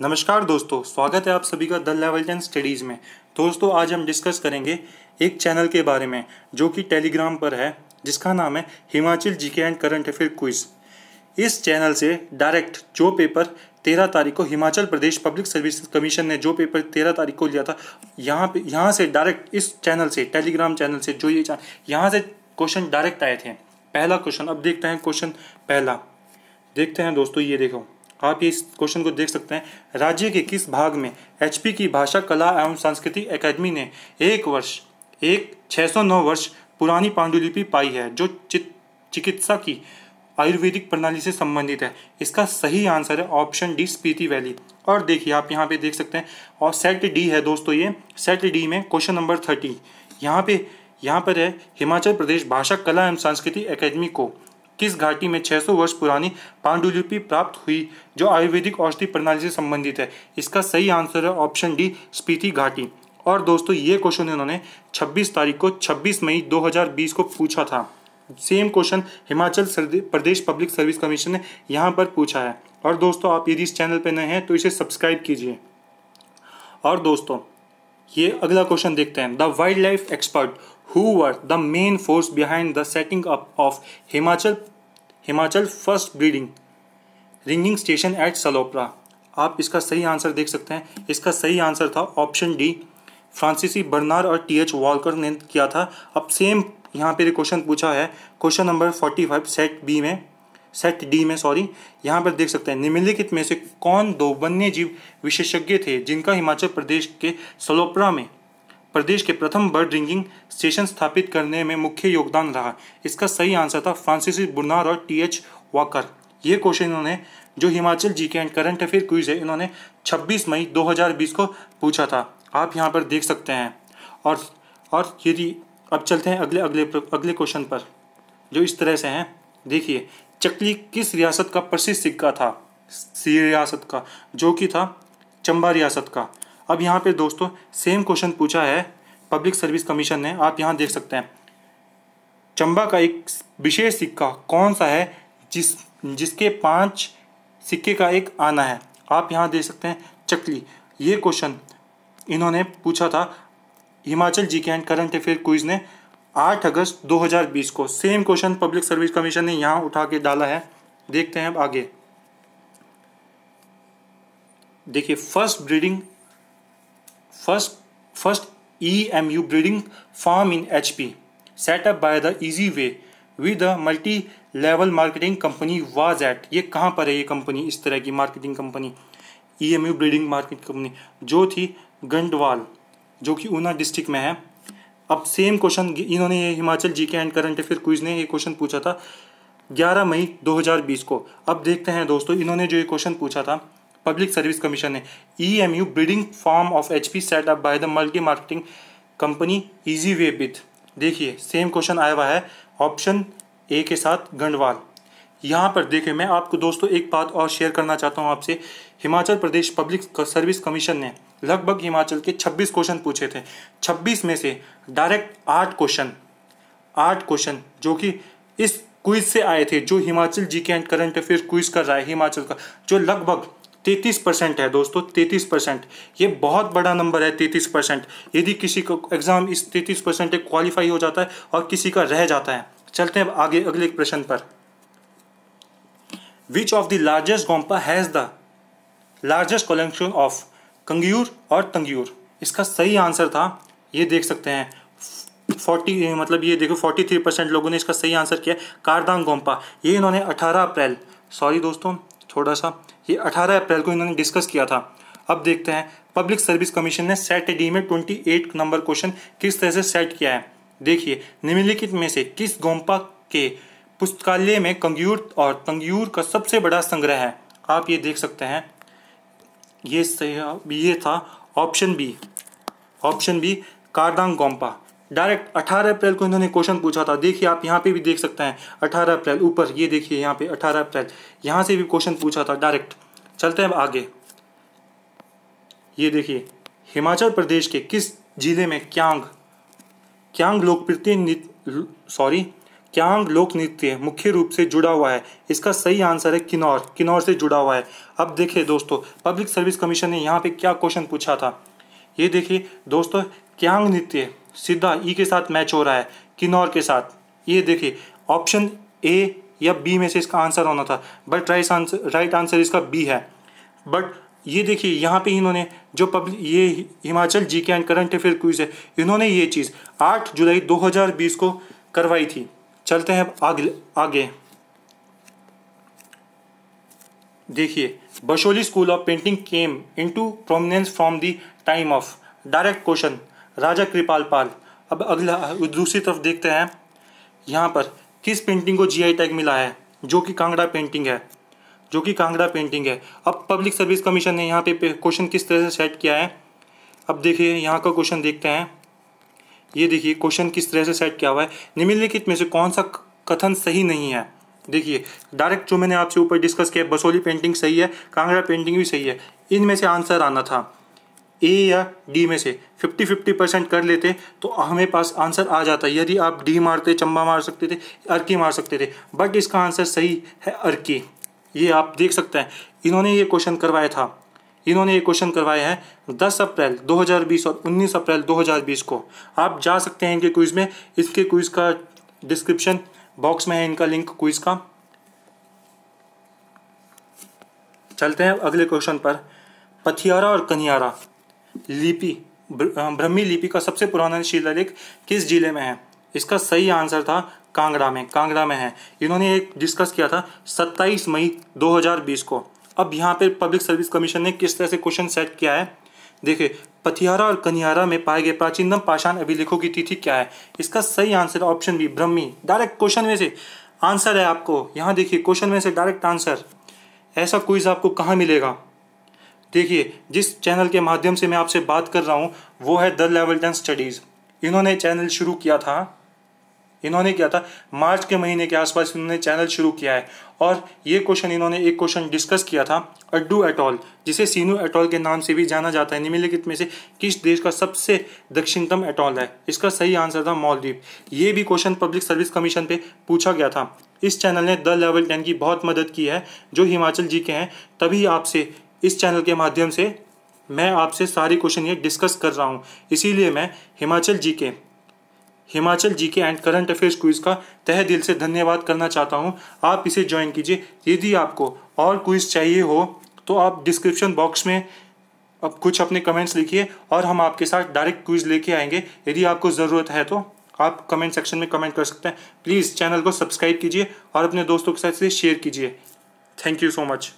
नमस्कार दोस्तों, स्वागत है आप सभी का द लेवल टेन स्टडीज़ में। दोस्तों, आज हम डिस्कस करेंगे एक चैनल के बारे में, जो कि टेलीग्राम पर है, जिसका नाम है Himachal GK and current affair quiz इस चैनल से डायरेक्ट जो पेपर तेरह तारीख को Himachal Pradesh public service commission ने जो पेपर तेरह तारीख को लिया था, यहाँ पे, यहाँ से डायरेक्ट इस चैनल से टेलीग्राम चैनल से, जो ये यहाँ से क्वेश्चन डायरेक्ट आए थे। पहला क्वेश्चन अब देखते हैं क्वेश्चन पहला। देखते हैं दोस्तों, ये देखो। आप ये इस क्वेश्चन को देख सकते हैं। राज्य के किस भाग में एचपी की भाषा, कला एवं सांस्कृतिक एकेडमी ने एक वर्ष, एक 609 वर्ष पुरानी पांडुलिपि पाई है, जो चिकित्सा की आयुर्वेदिक प्रणाली से संबंधित है। इसका सही आंसर है ऑप्शन डी स्पीति वैली और देखिए, आप यहाँ पे देख सकते हैं, और सेट डी है दोस्तों ये। सेट डी में क्वेश्चन नंबर थर्टी यहाँ पे, यहाँ पर है हिमाचल प्रदेश भाषा, कला एवं संस्कृति एकेडमी को। किस घाटी में 600 वर्ष पुरानी पांडुलिपि प्राप्त हुई, जो आयुर्वेदिक औषधि प्रणाली से संबंधित है? इसका सही आंसर है ऑप्शन डी, स्पीति घाटी। और दोस्तों, ये क्वेश्चन इन्होंने 26 तारीख को 26 मई 2020 को पूछा था। Same question Himachal Pradesh public service commission ने यहाँ पर पूछा है। और दोस्तों, आप यदि इस चैनल पर नए हैं तो इसे सब्सक्राइब कीजिए। और दोस्तों, ये अगला क्वेश्चन देखते हैं। The wild life expert who were the main force behind the setting up of Himachal Himachal first breeding ringing station at Salopara आप इसका सही आंसर देख सकते हैं। इसका सही आंसर था ऑप्शन डी फ्रांसीसी बर्नार और टी एच वॉलकर ने किया था। अब सेम यहाँ पे क्वेश्चन पूछा है। Question number forty five set B में सेट डी में सॉरी यहाँ पर देख सकते हैं। निम्नलिखित में से कौन दो वन्य जीव विशेषज्ञ थे जिनका हिमाचल प्रदेश के सलोपरा में प्रदेश के प्रथम बर्ड रिंगिंग स्टेशन स्थापित करने में मुख्य योगदान रहा। इसका सही आंसर था फ्रांसिस बुरनार और टी एच वाकर। ये क्वेश्चन इन्होंने, जो हिमाचल जी के एंड करंट अफेयर क्विज है, इन्होंने 26 मई 2020 को पूछा था। आप यहाँ पर देख सकते हैं। और और यदि, अब चलते हैं अगले अगले अगले क्वेश्चन पर, जो इस तरह से हैं। देखिए, चकली किस रियासत का प्रसिद्ध सिक्का था? सी रियासत का, जो कि था चंबा रियासत का। अब यहाँ पे दोस्तों सेम क्वेश्चन पूछा है पब्लिक सर्विस कमीशन ने, आप यहाँ देख सकते हैं। चंबा का एक विशेष सिक्का कौन सा है, जिस, जिसके पाँच सिक्के का एक आना है? आप यहाँ देख सकते हैं, चकली। ये क्वेश्चन इन्होंने पूछा था हिमाचल जी के एंड करंट अफेयर क्विज ने 8 अगस्त 2020 को। Same question public service commission ने यहाँ उठा के डाला है। देखते हैं अब आगे। देखिए first breeding emu breeding farm in H P setup by the easy way with the multi level marketing company was at ये कहाँ पर है ये कंपनी इस तरह की marketing company E M U breeding market company जो थी गंडवाल, जो कि ऊना डिस्ट्रिक्ट में है। अब सेम क्वेश्चन इन्होंने ये हिमाचल जी के एंड करंट अफेयर क्विज ने ये क्वेश्चन पूछा था 11 मई 2020 को। अब देखते हैं दोस्तों, इन्होंने जो ये क्वेश्चन पूछा था public service commission M U breeding form of H P set up by the multi marketing company easy way with देखिए सेम क्वेश्चन आया हुआ है ऑप्शन ए के साथ गंडवाल यहाँ पर देखिए, मैं आपको दोस्तों एक बात और शेयर करना चाहता हूँ आपसे। Himachal Pradesh public service commission ने लगभग हिमाचल के 26 क्वेश्चन पूछे थे। 26 में से डायरेक्ट आठ क्वेश्चन आठ क्वेश्चन जो कि इस क्विज से आए थे, जो हिमाचल जी के एंड करंट अफेयर क्विज कर रहा है, हिमाचल का, जो लगभग 33 परसेंट है दोस्तों 33 परसेंट। ये बहुत बड़ा नंबर है 33 परसेंट। यदि किसी को एग्ज़ाम इस 33 परसेंट क्वालिफाई हो जाता है और किसी का रह जाता है। चलते हैं आगे अगले प्रश्न पर। Which of the largest gompa has the largest collection of Kangyur और तंग्यूर इसका सही आंसर था, ये देख सकते हैं। फोर्टी मतलब ये देखो, फोर्टी थ्री परसेंट लोगों ने इसका सही आंसर किया कारदांग गोम्पा ये इन्होंने अठारह अप्रैल सॉरी दोस्तों, थोड़ा सा ये अठारह अप्रैल को इन्होंने डिस्कस किया था। अब देखते हैं पब्लिक सर्विस कमीशन ने सेट डी में ट्वेंटी एट नंबर क्वेश्चन किस तरह से सेट किया है। देखिए, निम्नलिखित में से किस गोम्पा के पुस्तकालय में कंग्यूर और तंग्यूर का सबसे बड़ा संग्रह है? आप ये देख सकते हैं। ये ये था option B option B Kardang gompa direct 18 अप्रैल को इन्होंने क्वेश्चन पूछा था। देखिए, आप यहाँ पे भी देख सकते हैं 18 अप्रैल, ऊपर, ये देखिए यहाँ पे 18 अप्रैल। यहाँ से भी क्वेश्चन पूछा था डायरेक्ट चलते हैं आगे। ये देखिए, हिमाचल प्रदेश के किस ज़िले में क्यांग क्यांग लोकप्रिय सॉरी क्यांग लोक नृत्य मुख्य रूप से जुड़ा हुआ है। इसका सही आंसर है किन्नौर। किन्नौर से जुड़ा हुआ है। अब देखिए दोस्तों, पब्लिक सर्विस कमीशन ने यहाँ पे क्या क्वेश्चन पूछा था? ये देखिए दोस्तों, क्यांग नृत्य सीधा ई के साथ मैच हो रहा है, किन्नौर के साथ। ये देखिए ऑप्शन ए या बी में से इसका आंसर होना था but right answer right answer इसका बी है। बट ये देखिए, यहाँ पे इन्होंने जो पब्लिक ये हिमाचल जी के एंड करंट अफेयर क्विज है, इन्होंने ये चीज़ 8 जुलाई 2020 को करवाई थी। चलते हैं आगे आगे। देखिए, Basohli school of painting came into prominence from the time of direct question Raja Kripal Pal. अब अगला, दूसरी तरफ़ देखते हैं। यहाँ पर किस पेंटिंग को जीआई टैग मिला है? जो कि कांगड़ा पेंटिंग है। जो कि कांगड़ा पेंटिंग है। अब पब्लिक सर्विस कमीशन ने यहाँ पे क्वेश्चन किस तरह से सेट किया है? अब देखिए, यहाँ का क्वेश्चन देखते हैं। ये देखिए क्वेश्चन किस तरह से सेट किया हुआ है? निम्नलिखित में से कौन सा कथन सही नहीं है? देखिए डायरेक्ट जो मैंने आपसे ऊपर डिस्कस किया बसोली पेंटिंग सही है, कांगड़ा पेंटिंग भी सही है। इनमें से आंसर आना था। ए या डी में से 50 50 परसेंट कर लेते तो हमें पास आंसर आ जाता। यदि आप डी मारते, चंबा मार सकते थे, अर्की मार सकते थे बट इसका आंसर सही है अर्की। ये आप देख सकते हैं। इन्होंने ये क्वेश्चन करवाया था। इन्होंने ये क्वेश्चन करवाया है 10 अप्रैल 2020 और 19 अप्रैल 2020 को। आप जा सकते हैं इनके क्विज़ में। इसके क्विज़ का डिस्क्रिप्शन बॉक्स में है इनका लिंक क्विज़ का। चलते हैं अगले क्वेश्चन पर। पथियारा और कनियारा। लिपि ब्रह्मी लिपि का सबसे पुराना शिलालेख किस ज़िले में है? इसका सही आंसर था कांगड़ा में कांगड़ा में है। इन्होंने एक डिस्कस किया था 27 मई 2020 को। अब यहाँ पे पब्लिक सर्विस कमीशन ने किस तरह से क्वेश्चन सेट किया है? देखिए, पथियारा और कनियारा में पाए गए प्राचीनतम पाषाण अभिलेखों की तिथि क्या है? इसका सही answer option B Brahmi. Direct question में से आंसर है आपको। यहाँ देखिए क्वेश्चन में से डायरेक्ट आंसर ऐसा क्विज आपको कहाँ मिलेगा? देखिए, जिस चैनल के माध्यम से मैं आपसे बात कर रहा हूँ, वो है द लेवल टेन स्टडीज़ इन्होंने चैनल शुरू किया था। इन्होंने किया था। मार्च के महीने के आसपास इन्होंने चैनल शुरू किया है। और ये क्वेश्चन इन्होंने एक क्वेश्चन डिस्कस किया था, अड्डू एटॉल जिसे सीनू एटॉल के नाम से भी जाना जाता है। निम्नलिखित में से किस देश का सबसे दक्षिणतम एटॉल है? इसका सही आंसर था मॉलदीप ये भी क्वेश्चन पब्लिक सर्विस कमीशन पे पूछा गया था। इस चैनल ने द लेवल टेन की बहुत मदद की है, जो हिमाचल जी के हैं। तभी आपसे इस चैनल के माध्यम से मैं आपसे सारे क्वेश्चन ये डिस्कस कर रहा हूँ। इसीलिए मैं हिमाचल जी के, हिमाचल जी के एंड करंट अफेयर्स क्विज का तह दिल से धन्यवाद करना चाहता हूँ। आप इसे ज्वाइन कीजिए। यदि आपको और क्विज चाहिए हो तो आप डिस्क्रिप्शन बॉक्स में अब कुछ अपने कमेंट्स लिखिए और हम आपके साथ डायरेक्ट क्विज लेके आएँगे। यदि आपको ज़रूरत है तो आप कमेंट सेक्शन में कमेंट कर सकते हैं। प्लीज़ चैनल को सब्सक्राइब कीजिए और अपने दोस्तों के साथ इसे शेयर कीजिए। Thank you so much